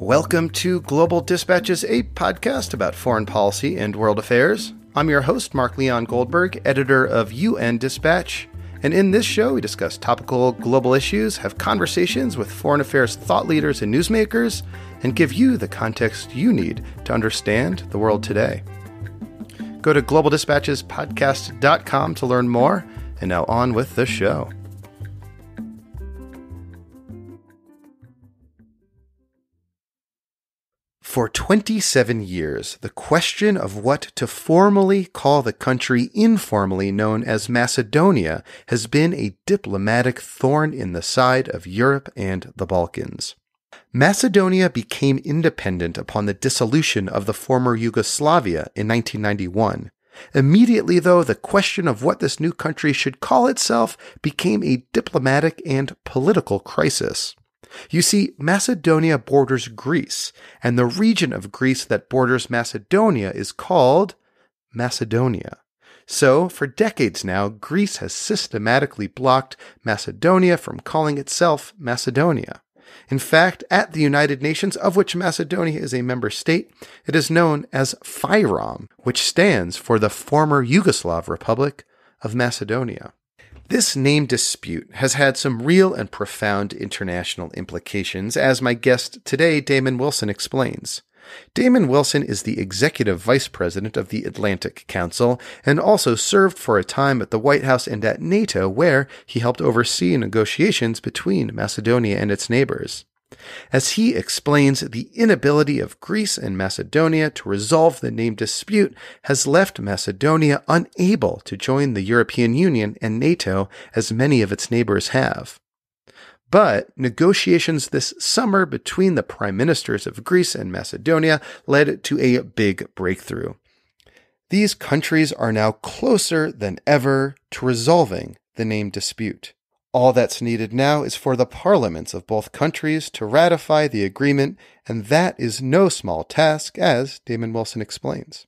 Welcome to Global Dispatches, a podcast about foreign policy and world affairs. I'm your host, Mark Leon Goldberg, editor of UN Dispatch. And in this show, we discuss topical global issues, have conversations with foreign affairs thought leaders and newsmakers, and give you the context you need to understand the world today. Go to globaldispatchespodcast.com to learn more. And now on with the show. For 27 years, the question of what to formally call the country informally known as Macedonia has been a diplomatic thorn in the side of Europe and the Balkans. Macedonia became independent upon the dissolution of the former Yugoslavia in 1991. Immediately, though, the question of what this new country should call itself became a diplomatic and political crisis. You see, Macedonia borders Greece, and the region of Greece that borders Macedonia is called Macedonia. So, for decades now, Greece has systematically blocked Macedonia from calling itself Macedonia. In fact, at the United Nations, of which Macedonia is a member state, it is known as FYROM, which stands for the former Yugoslav Republic of Macedonia. This name dispute has had some real and profound international implications, as my guest today, Damon Wilson, explains. Damon Wilson is the executive vice president of the Atlantic Council and also served for a time at the White House and at NATO, where he helped oversee negotiations between Macedonia and its neighbors as he explains the inability of Greece and Macedonia to resolve the name dispute has left Macedonia unable to join the European Union and NATO as many of its neighbors have. But negotiations this summer between the prime ministers of Greece and Macedonia led to a big breakthrough. These countries are now closer than ever to resolving the name dispute. All that's needed now is for the parliaments of both countries to ratify the agreement, and that is no small task, as Damon Wilson explains.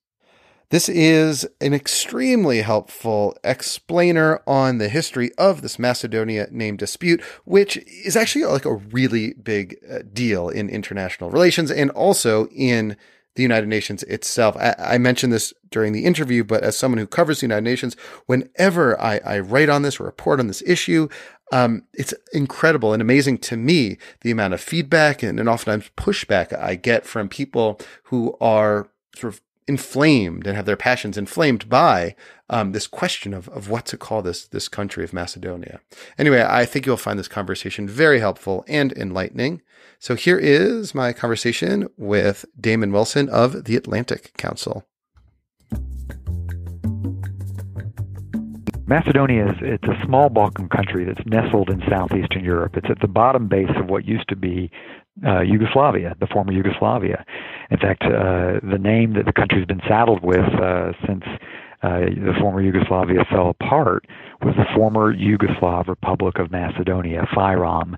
This is an extremely helpful explainer on the history of this Macedonia name dispute, which is actually like a really big uh, deal in international relations and also in the United Nations itself. I, I, mentioned this during the interview, but as someone who covers the United Nations, whenever I, I write on this or report on this issue, um, it's incredible and amazing to me the amount of feedback and, and oftentimes pushback I get from people who are sort of inflamed and have their passions inflamed by um, this question of, of what to call this this country of Macedonia. Anyway, I think you'll find this conversation very helpful and enlightening. So here is my conversation with Damon Wilson of the Atlantic Council. Macedonia is it's a small Balkan country that's nestled in southeastern Europe. It's at the bottom base of what used to be uh, Yugoslavia, the former Yugoslavia. In fact, uh, the name that the country's been saddled with uh, since uh, the former Yugoslavia fell apart was the former Yugoslav Republic of Macedonia, FYROM.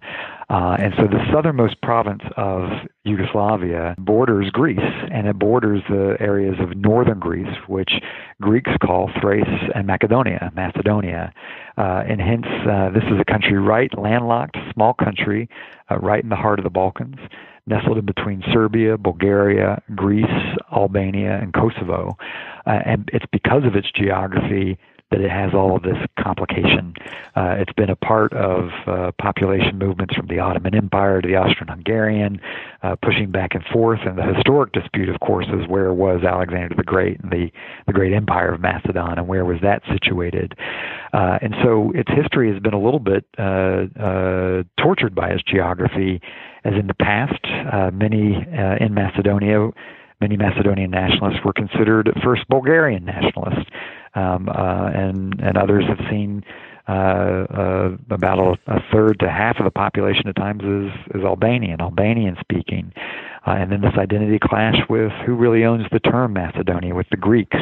Uh, and so the southernmost province of Yugoslavia borders Greece, and it borders the areas of northern Greece, which Greeks call Thrace and Macedonia, Macedonia. Uh, and hence, this is a country right, landlocked, small country, uh, right in the heart of the Balkans nestled in between Serbia, Bulgaria, Greece, Albania, and Kosovo. Uh, and it's because of its geography that it has all of this complication. Uh, it's been a part of uh, population movements from the Ottoman Empire to the Austro-Hungarian, uh, pushing back and forth. And the historic dispute, of course, is where was Alexander the Great and the, the great empire of Macedon, and where was that situated? Uh, and so its history has been a little bit uh, uh, tortured by its geography, as in the past, many in Macedonia many Macedonian nationalists were considered first Bulgarian nationalists, um, uh, and and others have seen uh, uh, about a, a, third to half of the population at times is is Albanian, Albanian speaking, uh, and then this identity clash with who really owns the term Macedonia with the Greeks,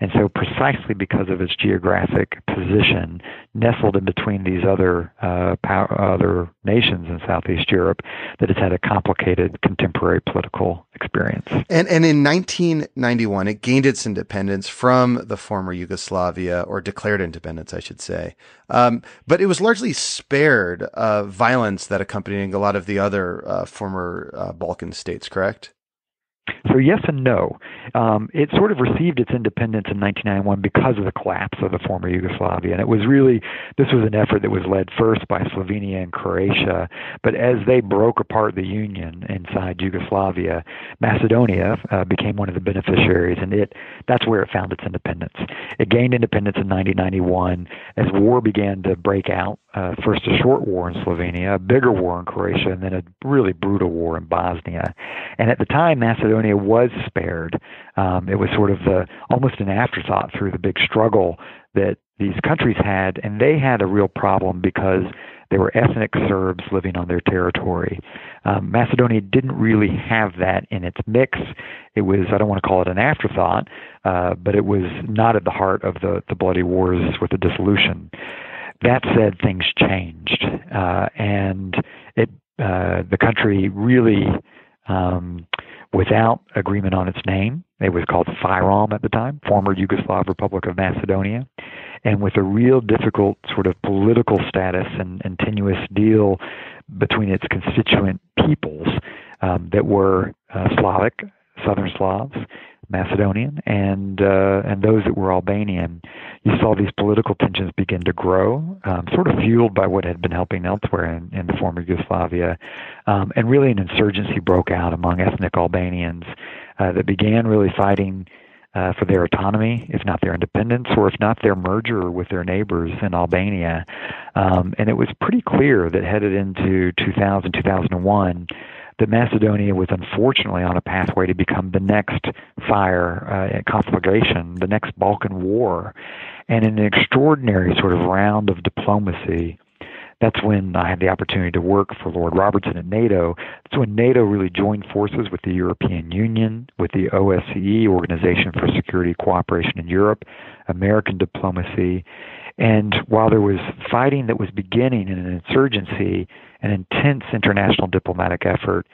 and so precisely because of its geographic position, nestled in between these other uh, power, other nations in Southeast Europe, that it's had a complicated contemporary political experience. And and in 1991, it gained its independence from the former Yugoslavia, or declared independence, I should say. Um, but it was largely spared uh, violence that accompanied a lot of the other uh, former uh, Balkan states States, correct? So yes and no. Um, it sort of received its independence in 1991 because of the collapse of the former Yugoslavia, and it was really this was an effort that was led first by Slovenia and Croatia. But as they broke apart the union inside Yugoslavia, Macedonia uh, became one of the beneficiaries, and it that's where it found its independence. It gained independence in 1991 as war began to break out. Uh, first a short war in Slovenia, a bigger war in Croatia, and then a really brutal war in Bosnia. And at the time, Macedonia was spared. Um, it was sort of the, almost an afterthought through the big struggle that these countries had, and they had a real problem because there were ethnic Serbs living on their territory. Um, Macedonia didn't really have that in its mix. It was, I don't want to call it an afterthought, uh, but it was not at the heart of the, the bloody wars with the dissolution. That said, things changed, uh, and it, uh, the country really um, without agreement on its name. It was called FYROM at the time, former Yugoslav Republic of Macedonia, and with a real difficult sort of political status and, and tenuous deal between its constituent peoples um, that were uh, Slavic, Southern Slavs, Macedonian, and uh, and those that were Albanian. You saw these political tensions begin to grow, um, sort of fueled by what had been happening elsewhere in, in the former Yugoslavia, um, and really an insurgency broke out among ethnic Albanians uh, that began really fighting. Uh, for their autonomy, if not their independence, or if not their merger with their neighbors in Albania. Um, and it was pretty clear that headed into 2000, 2001, that Macedonia was unfortunately on a pathway to become the next fire uh, conflagration, the next Balkan War. And in an extraordinary sort of round of diplomacy, that's when I had the opportunity to work for Lord Robertson at NATO. That's when NATO really joined forces with the European Union, with the OSCE, Organization for Security Cooperation in Europe, American diplomacy. And while there was fighting that was beginning in an insurgency, an intense international diplomatic effort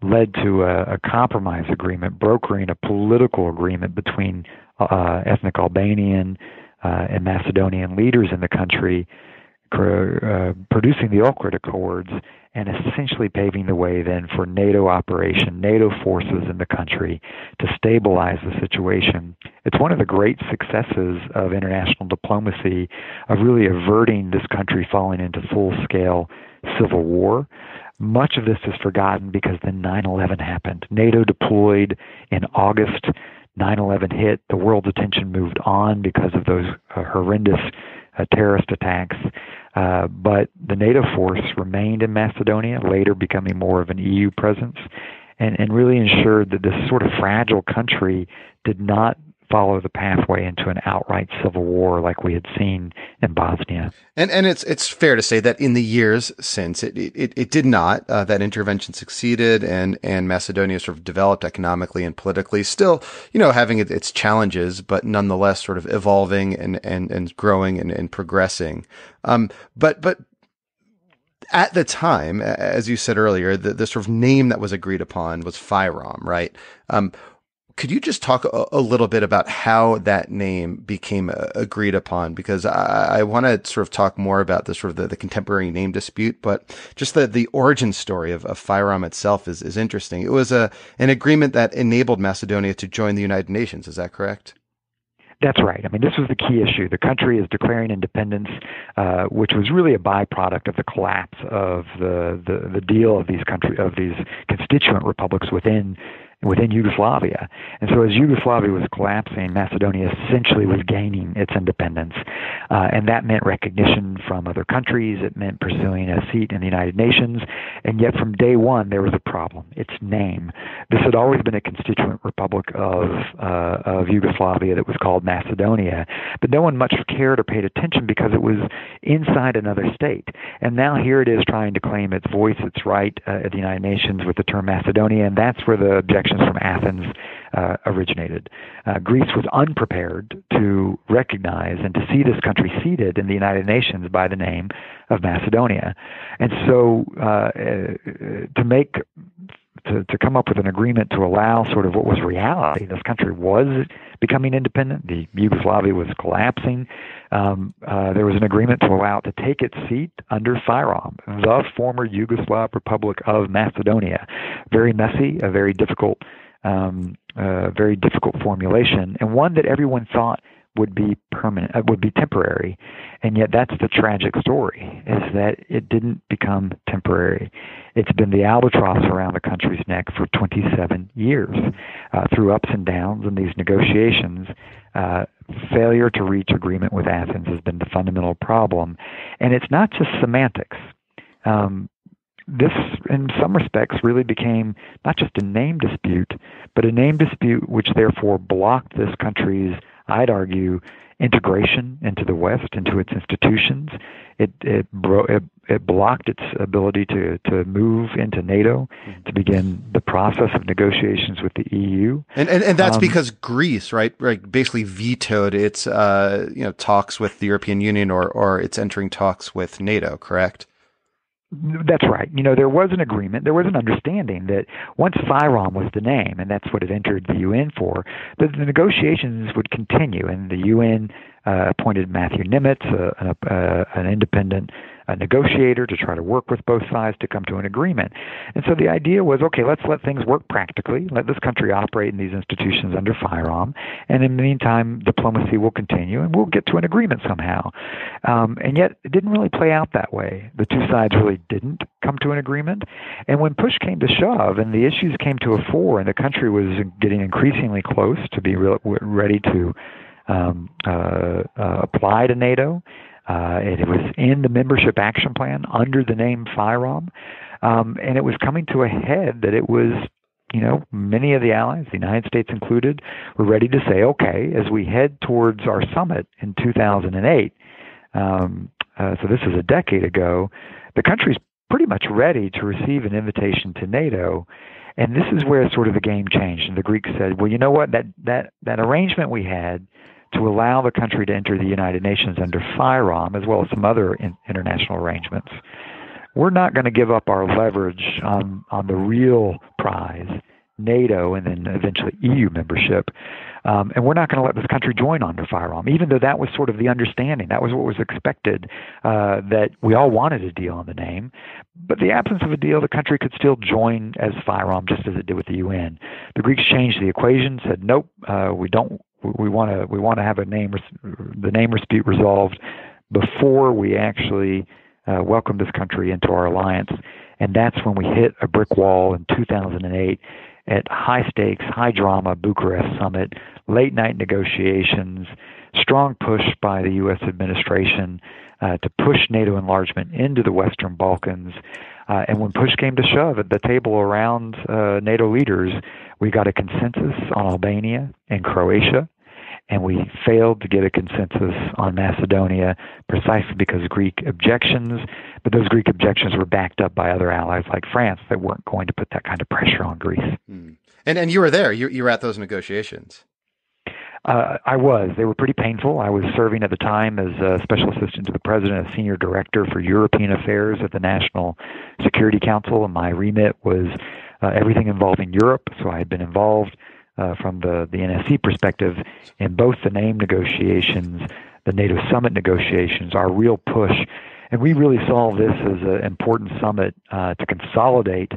led to a, a compromise agreement, brokering a political agreement between uh, ethnic Albanian uh, and Macedonian leaders in the country, uh, producing the Ohrid Accords and essentially paving the way then for NATO operation, NATO forces in the country to stabilize the situation. It's one of the great successes of international diplomacy of really averting this country falling into full scale civil war. Much of this is forgotten because then 9 11 happened. NATO deployed in August. 9 11 hit. The world's attention moved on because of those uh, horrendous terrorist attacks. Uh, but the NATO force remained in Macedonia, later becoming more of an EU presence, and, and really ensured that this sort of fragile country did not follow the pathway into an outright civil war like we had seen in Bosnia. And and it's it's fair to say that in the years since it it, it did not uh, that intervention succeeded and and Macedonia sort of developed economically and politically, still you know having its challenges, but nonetheless sort of evolving and and and growing and, and progressing. Um, but but at the time, as you said earlier, the, the sort of name that was agreed upon was FYROM, right? Um, could you just talk a, a, little bit about how that name became uh, agreed upon? Because I, I want to sort of talk more about the sort of the, the, contemporary name dispute, but just the, the origin story of, of FYROM itself is, is interesting. It was a, an agreement that enabled Macedonia to join the United Nations. Is that correct? That's right. I mean, this was the key issue. The country is declaring independence, uh, which was really a byproduct of the collapse of the, the, the deal of these country of these constituent republics within within Yugoslavia. And so as Yugoslavia was collapsing, Macedonia essentially was gaining its independence. Uh, and that meant recognition from other countries. It meant pursuing a seat in the United Nations. And yet from day one, there was a problem. Its name. This had always been a constituent republic of, uh, of Yugoslavia that was called Macedonia. But no one much cared or paid attention because it was inside another state. And now here it is trying to claim its voice, its right uh, at the United Nations with the term Macedonia. And that's where the objection from Athens uh, originated. Uh, Greece was unprepared to recognize and to see this country seated in the United Nations by the name of Macedonia. And so uh, uh to make to, to come up with an agreement to allow sort of what was reality. This country was becoming independent. The Yugoslavia was collapsing. Um, uh, there was an agreement to allow it to take its seat under FYROM, the former Yugoslav Republic of Macedonia. Very messy, a very difficult, um, very difficult formulation, and one that everyone thought would be permanent, uh, would be temporary, and yet that's the tragic story: is that it didn't become temporary. It's been the albatross around the country's neck for 27 years, uh, through ups and downs in these negotiations. Uh, failure to reach agreement with Athens has been the fundamental problem, and it's not just semantics. Um, this, in some respects, really became not just a name dispute, but a name dispute which therefore blocked this country's I'd argue, integration into the West, into its institutions. It it, bro- it, it blocked its ability to to move into NATO, mm-hmm. to begin the process of negotiations with the EU. And and, and that's um, because Greece, right, right, basically vetoed its uh, you know talks with the European Union or or its entering talks with NATO. Correct. That's right. You know, there was an agreement, there was an understanding that once FYROM was the name, and that's what it entered the UN for, that the negotiations would continue, and the UN uh, appointed Matthew Nimetz, uh, uh, an independent a negotiator to try to work with both sides to come to an agreement. And so the idea was, okay, let's let things work practically. Let this country operate in these institutions under FYROM, and in the meantime, diplomacy will continue, and we'll get to an agreement somehow. Um, and yet, it didn't really play out that way. The two sides really didn't come to an agreement. And when push came to shove, and the issues came to a fore, and the country was getting increasingly close to be re- ready to um, uh, uh, apply to NATO. Uh, it was in the membership action plan under the name FYROM, um, and it was coming to a head that it was, you know, many of the allies, the United States included, were ready to say, okay, as we head towards our summit in 2008, um, uh, so this is a decade ago, the country's pretty much ready to receive an invitation to NATO. And this is where sort of the game changed. And the Greeks said, well, you know what? That that that arrangement we had to allow the country to enter the United Nations under FYROM, as well as some other in, international arrangements. We're not going to give up our leverage on, on the real prize, NATO, and then eventually EU membership. Um, and we're not going to let this country join under FYROM, even though that was sort of the understanding. That was what was expected, uh, that we all wanted a deal on the name. But the absence of a deal, the country could still join as FYROM, just as it did with the UN. The Greeks changed the equation, said, nope, uh, we don't we want to we want to have a name the name dispute resolved before we actually uh, welcome this country into our alliance, and that's when we hit a brick wall in 2008 at high stakes, high drama Bucharest summit, late night negotiations, strong push by the U.S. administration uh, to push NATO enlargement into the Western Balkans. Uh, and when push came to shove at the table around uh, NATO leaders, we got a consensus on Albania and Croatia, and we failed to get a consensus on Macedonia precisely because Greek objections. But those Greek objections were backed up by other allies like France that weren't going to put that kind of pressure on Greece. Mm. And and you were there. You you were at those negotiations. Uh, I was. They were pretty painful. I was serving at the time as a special assistant to the president, a senior director for European affairs at the National Security Council, and my remit was uh, everything involving Europe. So I had been involved uh, from the, the NSC perspective in both the name negotiations, the NATO summit negotiations, our real push. And we really saw this as an important summit uh, to consolidate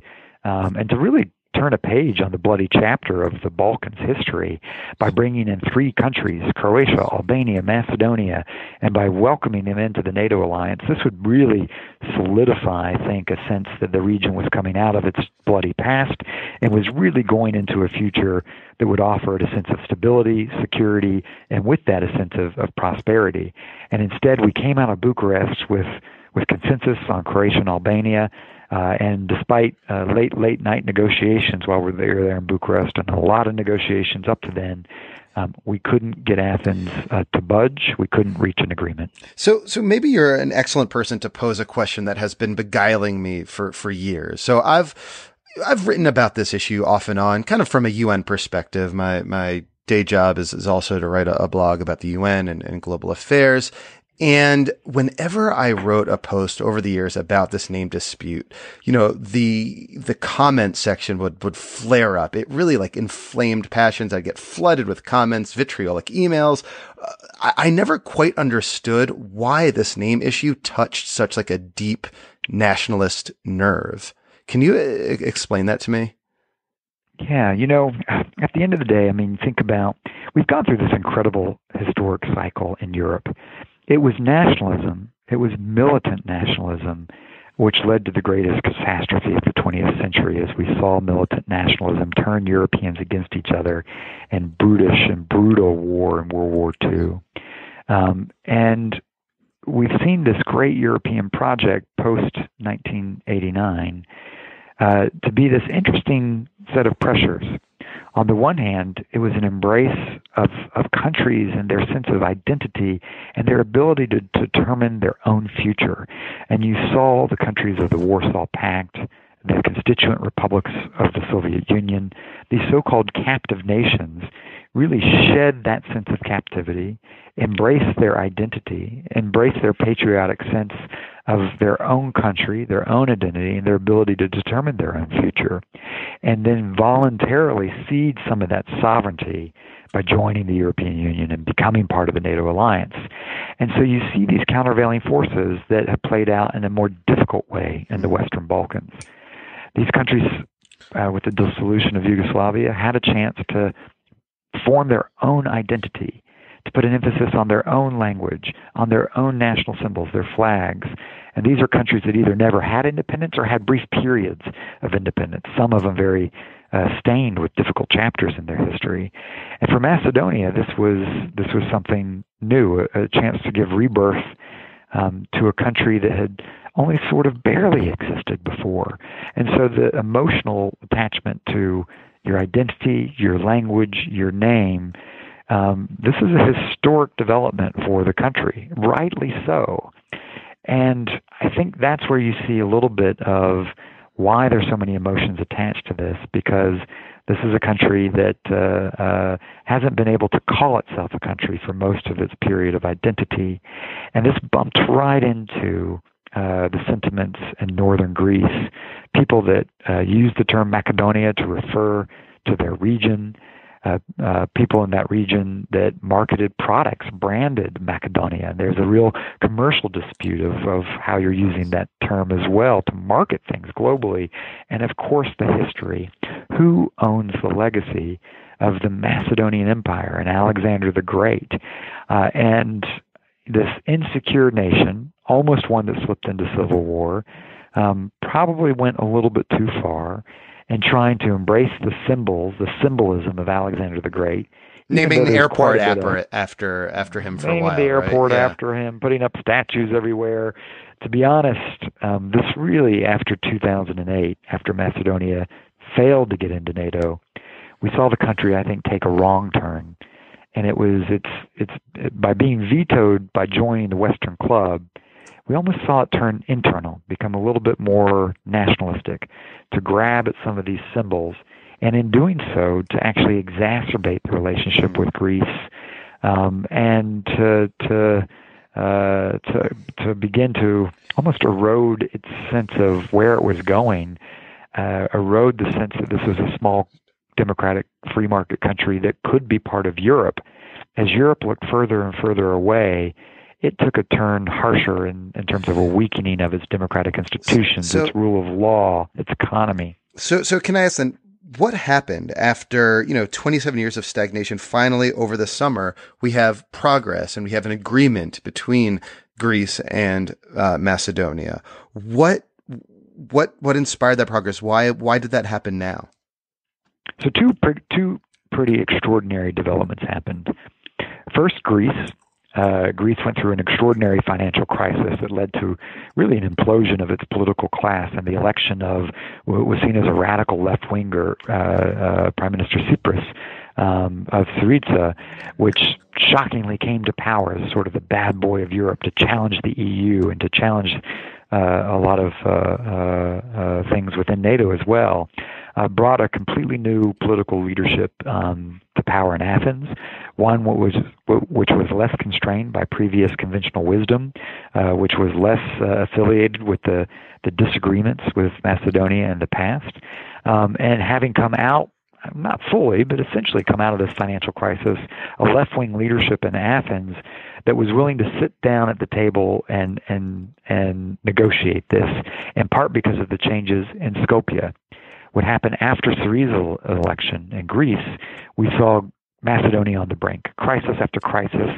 um, and to really turn a page on the bloody chapter of the Balkans history by bringing in three countries, Croatia, Albania, Macedonia, and by welcoming them into the NATO alliance. This would really solidify, I think, a sense that the region was coming out of its bloody past and was really going into a future that would offer it a sense of stability, security, and with that, a sense of, of prosperity. And instead, we came out of Bucharest with with consensus on Croatia and Albania, uh, and despite uh, late late night negotiations while we were there, there in Bucharest and a lot of negotiations up to then, um, we couldn't get Athens uh, to budge. We couldn't reach an agreement. So, so maybe you're an excellent person to pose a question that has been beguiling me for for years. So I've I've written about this issue off and on, kind of from a UN perspective. My my day job is, is also to write a, a blog about the UN and, and global affairs. And whenever I wrote a post over the years about this name dispute, you know, the, the comment section would, would flare up. It really like inflamed passions. I'd get flooded with comments, vitriolic emails. Uh, I, I never quite understood why this name issue touched such like a deep nationalist nerve. Can you uh, explain that to me? Yeah, you know, at the end of the day, I mean, think about we've gone through this incredible historic cycle in Europe. It was nationalism, it was militant nationalism, which led to the greatest catastrophe of the 20th century as we saw militant nationalism turn Europeans against each other and brutish and brutal war in World War II. Um, and we've seen this great European project post 1989 uh, to be this interesting set of pressures. On the one hand, it was an embrace of, of countries and their sense of identity and their ability to, to determine their own future. And you saw the countries of the Warsaw Pact, the constituent republics of the Soviet Union, these so called captive nations really shed that sense of captivity, embrace their identity, embrace their patriotic sense of their own country, their own identity, and their ability to determine their own future, and then voluntarily cede some of that sovereignty by joining the European Union and becoming part of the NATO alliance. And so you see these countervailing forces that have played out in a more difficult way in the Western Balkans. These countries, uh, with the dissolution of Yugoslavia, had a chance to form their own identity, to put an emphasis on their own language, on their own national symbols, their flags. And these are countries that either never had independence or had brief periods of independence, some of them very uh, stained with difficult chapters in their history. And for Macedonia, this was this was something new, a, a chance to give rebirth um, to a country that had only sort of barely existed before. And so the emotional attachment to your identity, your language, your name. Um, this is a historic development for the country, rightly so. And I think that's where you see a little bit of why there's so many emotions attached to this, because this is a country that uh, uh, hasn't been able to call itself a country for most of its period of identity. And this bumped right into uh, the sentiments in northern Greece, people that uh, use the term Macedonia to refer to their region, uh, uh, people in that region that marketed products branded Macedonia. And There's a real commercial dispute of, of how you're using that term as well to market things globally. And of course, the history. Who owns the legacy of the Macedonian Empire and Alexander the Great? Uh, and this insecure nation, almost one that slipped into civil war, um, probably went a little bit too far in trying to embrace the symbols, the symbolism of Alexander the Great. Naming the airport after, after after him for naming a while. Naming the airport right? yeah. after him, putting up statues everywhere. To be honest, um, this really after 2008, after Macedonia failed to get into NATO, we saw the country, I think, take a wrong turn and it was it's it's it, by being vetoed by joining the Western Club, we almost saw it turn internal, become a little bit more nationalistic, to grab at some of these symbols, and in doing so, to actually exacerbate the relationship with Greece, um, and to to uh, to to begin to almost erode its sense of where it was going, uh, erode the sense that this was a small democratic free market country that could be part of Europe. As Europe looked further and further away, it took a turn harsher in, in terms of a weakening of its democratic institutions, so, its rule of law, its economy. So, so can I ask then, what happened after you know 27 years of stagnation? Finally, over the summer, we have progress and we have an agreement between Greece and uh, Macedonia. What what what inspired that progress? Why why did that happen now? So two two pretty extraordinary developments happened. First, Greece. Uh, Greece went through an extraordinary financial crisis that led to really an implosion of its political class and the election of what was seen as a radical left winger, uh, uh, Prime Minister Tsipras um, of Syriza, which shockingly came to power as sort of the bad boy of Europe to challenge the EU and to challenge uh, a lot of uh, uh, uh, things within NATO as well, uh, brought a completely new political leadership um, to power in Athens. One was which was less constrained by previous conventional wisdom, uh, which was less uh, affiliated with the the disagreements with Macedonia in the past, um, and having come out not fully, but essentially come out of this financial crisis, a left wing leadership in Athens that was willing to sit down at the table and and and negotiate this, in part because of the changes in Skopje. What happened after Syriza's election in Greece, we saw Macedonia on the brink, crisis after crisis,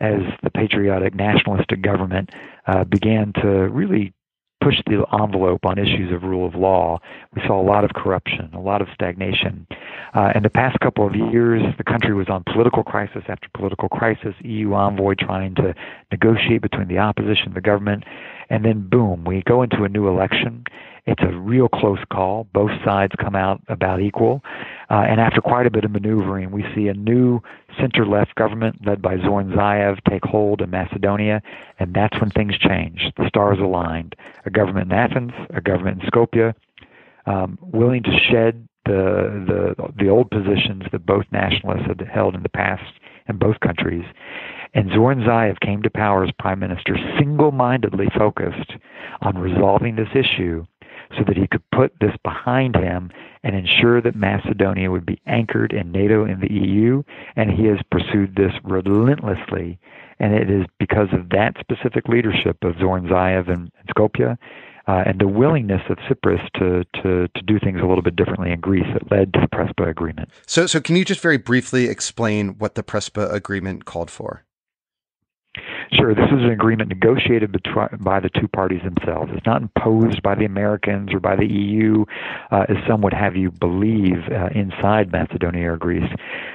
as the patriotic nationalistic government uh, began to really push the envelope on issues of rule of law. We saw a lot of corruption, a lot of stagnation. Uh, in the past couple of years, the country was on political crisis after political crisis, EU envoy trying to negotiate between the opposition and the government. And then, boom, we go into a new election. It's a real close call. Both sides come out about equal. Uh, and after quite a bit of maneuvering, we see a new center left government led by Zoran Zaev take hold in Macedonia. And that's when things change. The stars aligned. A government in Athens, a government in Skopje, um, willing to shed the, the, the old positions that both nationalists had held in the past in both countries. And Zoran Zaev came to power as prime minister single mindedly focused on resolving this issue so that he could put this behind him and ensure that Macedonia would be anchored in NATO and the EU. And he has pursued this relentlessly. And it is because of that specific leadership of Zoran Zaev and, Skopje uh, and the willingness of Tsipras to, to, to do things a little bit differently in Greece that led to the Prespa agreement. So, so can you just very briefly explain what the Prespa agreement called for? Sure, this is an agreement negotiated by the two parties themselves. It's not imposed by the Americans or by the EU, uh, as some would have you believe uh, inside Macedonia or Greece.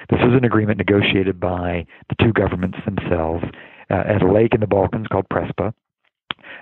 This is an agreement negotiated by the two governments themselves uh, at a lake in the Balkans called Prespa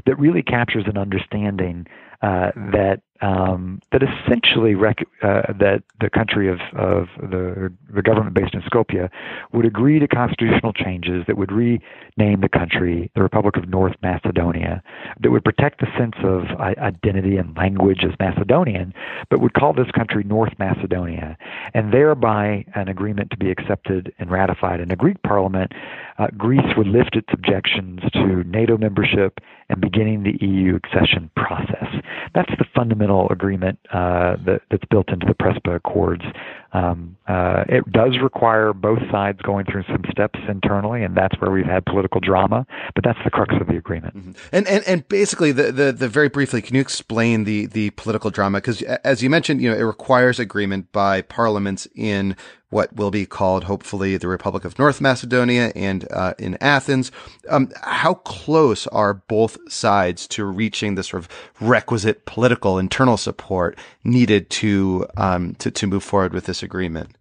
that really captures an understanding uh, that um, that essentially rec- uh, that the country of, of the, the government based in Skopje would agree to constitutional changes that would rename the country the Republic of North Macedonia, that would protect the sense of identity and language as Macedonian, but would call this country North Macedonia, and thereby an agreement to be accepted and ratified in a Greek parliament. Uh, Greece would lift its objections to NATO membership and beginning the EU accession process. That's the fundamental agreement uh, that, that's built into the PRESPA Accords. Um, uh, it does require both sides going through some steps internally, and that's where we've had political drama. But that's the crux of the agreement. Mm-hmm. And, and and basically, the, the the very briefly, can you explain the the political drama? Because as you mentioned, you know, it requires agreement by parliaments in what will be called, hopefully, the Republic of North Macedonia and uh, in Athens. Um, how close are both sides to reaching the sort of requisite political internal support needed to um, to, to move forward with this agreement?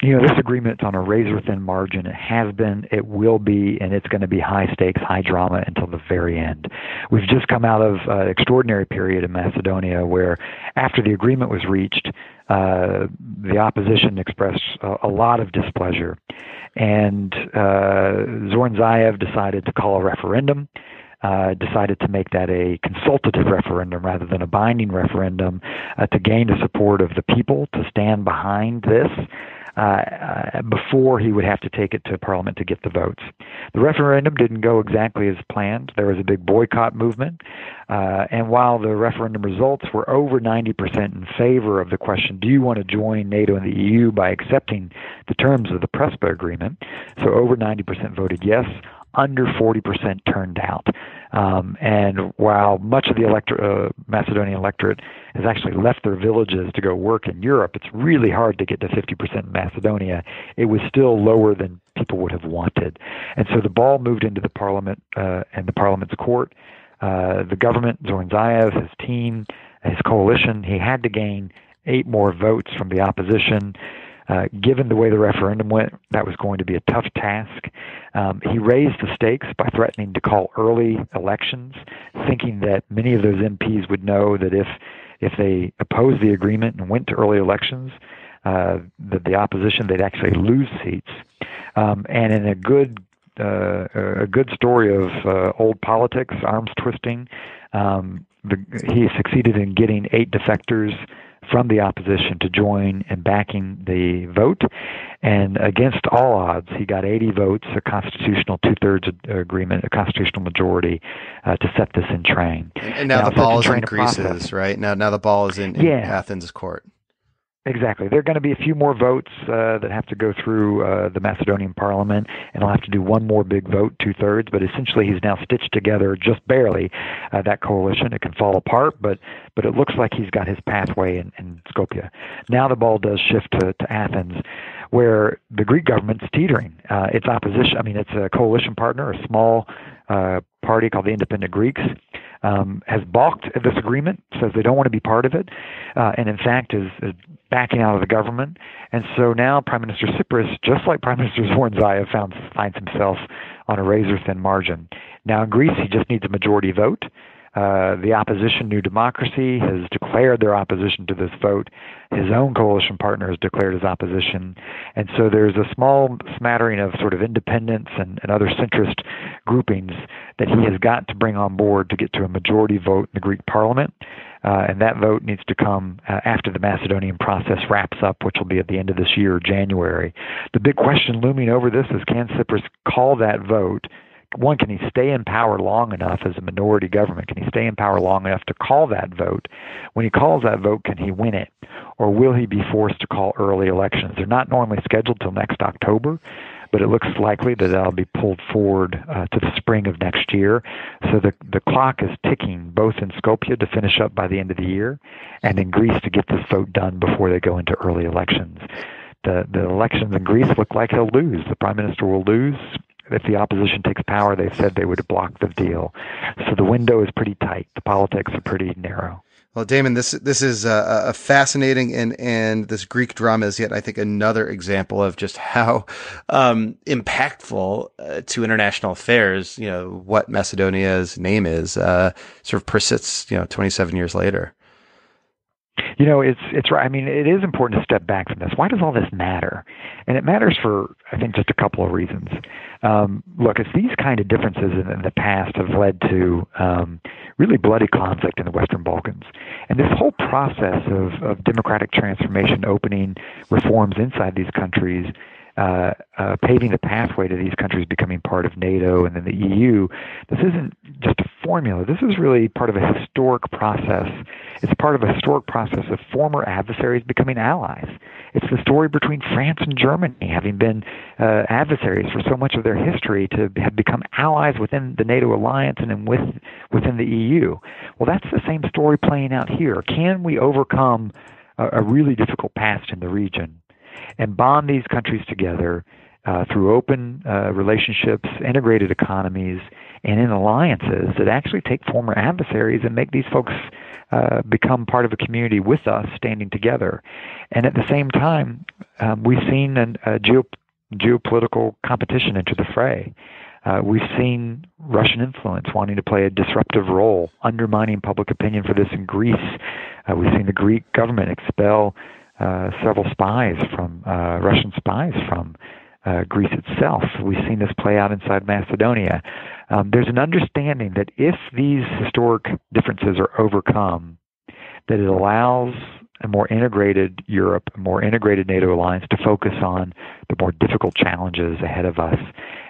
You know, this agreement's on a razor thin margin. It has been, it will be, and it's going to be high stakes, high drama until the very end. We've just come out of an extraordinary period in Macedonia where, after the agreement was reached, uh, the opposition expressed a, a, lot of displeasure. And uh, Zoran Zaev decided to call a referendum. Uh, decided to make that a consultative referendum rather than a binding referendum uh, to gain the support of the people to stand behind this uh, before he would have to take it to Parliament to get the votes. The referendum didn't go exactly as planned. There was a big boycott movement. Uh, and while the referendum results were over 90% in favor of the question, do you want to join NATO and the EU by accepting the terms of the PRESPA agreement? So over 90% voted yes under 40% turned out. Um, and while much of the uh, Macedonian electorate has actually left their villages to go work in Europe, it's really hard to get to 50% in Macedonia. It was still lower than people would have wanted. And so the ball moved into the parliament uh, and the parliament's court. Uh, the government, Zoran Zaev, his team, his coalition, he had to gain eight more votes from the opposition. Uh, given the way the referendum went, that was going to be a tough task. Um, he raised the stakes by threatening to call early elections, thinking that many of those MPs would know that if if they opposed the agreement and went to early elections, uh, that the opposition they'd actually lose seats. Um, and in a good uh, a good story of uh, old politics, arms twisting. Um, the, he succeeded in getting eight defectors from the opposition to join in backing the vote. And against all odds, he got 80 votes, a constitutional two thirds agreement, a constitutional majority uh, to set this in train. And now, now the ball is in Greece's, right? Now, now the ball is in, in yeah. Athens' court. Exactly. There are going to be a few more votes uh, that have to go through uh, the Macedonian parliament, and he'll have to do one more big vote, two thirds. But essentially, he's now stitched together just barely uh, that coalition. It can fall apart, but but it looks like he's got his pathway in, in Skopje. Now the ball does shift to, to Athens, where the Greek government's teetering. Uh, its opposition. I mean, it's a coalition partner, a small uh, party called the Independent Greeks um, has balked at this agreement, says they don't want to be part of it, uh, and in fact is, is backing out of the government. And so now Prime Minister Tsipras, just like Prime Minister Zoran Zaev, found, finds himself on a razor thin margin. Now in Greece, he just needs a majority vote. Uh, the opposition, New Democracy, has declared their opposition to this vote. His own coalition partner has declared his opposition. And so there's a small smattering of sort of independents and, and other centrist groupings that he has got to bring on board to get to a majority vote in the Greek parliament. Uh, and that vote needs to come uh, after the Macedonian process wraps up, which will be at the end of this year, January. The big question looming over this is can Tsipras call that vote one, can he stay in power long enough as a minority government? Can he stay in power long enough to call that vote? When he calls that vote, can he win it? Or will he be forced to call early elections? They're not normally scheduled till next October, but it looks likely that that'll be pulled forward uh, to the spring of next year. So the, the clock is ticking both in Skopje to finish up by the end of the year and in Greece to get this vote done before they go into early elections. The, the elections in Greece look like he'll lose. The prime minister will lose if the opposition takes power, they said they would block the deal. So the window is pretty tight. The politics are pretty narrow. Well, Damon, this this is a, a, fascinating and and this Greek drama is yet I think another example of just how um, impactful uh, to international affairs. You know what Macedonia's name is uh, sort of persists. You know, twenty seven years later. You know, it's it's right. I mean, it is important to step back from this. Why does all this matter? And it matters for I think just a couple of reasons. Um, look, it's these kind of differences in, in the past have led to um, really bloody conflict in the Western Balkans, and this whole process of, of democratic transformation, opening reforms inside these countries, uh, uh, paving the pathway to these countries becoming part of NATO and then the EU. This isn't just a formula. This is really part of a historic process. It's part of a historic process of former adversaries becoming allies. It's the story between France and Germany having been uh, adversaries for so much of their history to have become allies within the NATO alliance and with, within the EU. Well, that's the same story playing out here. Can we overcome a, a really difficult past in the region? and bond these countries together uh, through open uh, relationships, integrated economies, and in alliances that actually take former adversaries and make these folks uh, become part of a community with us, standing together. And at the same time, um, we've seen an, a geo- geopolitical competition into the fray. Uh, we've seen Russian influence wanting to play a disruptive role, undermining public opinion for this in Greece. Uh, we've seen the Greek government expel uh, several spies from uh, Russian spies from uh, Greece itself. We've seen this play out inside Macedonia. Um, there's an understanding that if these historic differences are overcome, that it allows a more integrated Europe, a more integrated NATO alliance to focus on the more difficult challenges ahead of us.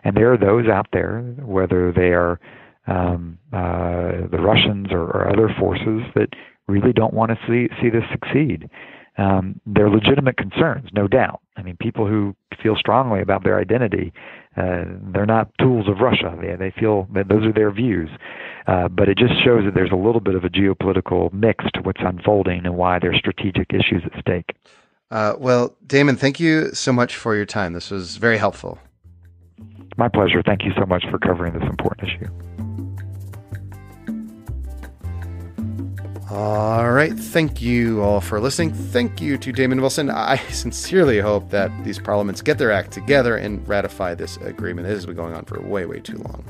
And there are those out there, whether they are um, uh, the Russians or, or other forces, that really don't want to see see this succeed. Um, they're legitimate concerns, no doubt. I mean, people who feel strongly about their identity, uh, they're not tools of Russia. They, they feel that those are their views. Uh, but it just shows that there's a little bit of a geopolitical mix to what's unfolding and why there's strategic issues at stake. Uh, well, Damon, thank you so much for your time. This was very helpful. My pleasure. Thank you so much for covering this important issue. All right. Thank you all for listening. Thank you to Damon Wilson. I sincerely hope that these parliaments get their act together and ratify this agreement. It has been going on for way, way too long.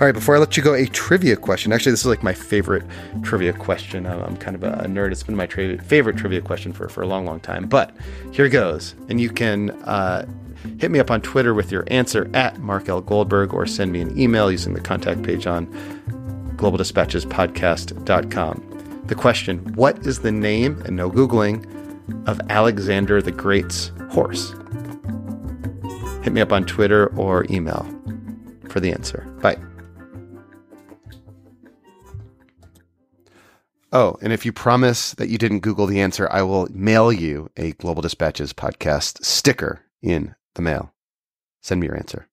All right, before I let you go, a trivia question. Actually, this is like my favorite trivia question. I'm kind of a nerd. It's been my tra- favorite trivia question for, for a long, long time. But here goes. And you can uh, hit me up on Twitter with your answer at Mark L. Goldberg or send me an email using the contact page on globaldispatchespodcast.com. The question What is the name, and no Googling, of Alexander the Great's horse? Hit me up on Twitter or email for the answer. Bye. Oh, and if you promise that you didn't Google the answer, I will mail you a Global Dispatches podcast sticker in the mail. Send me your answer.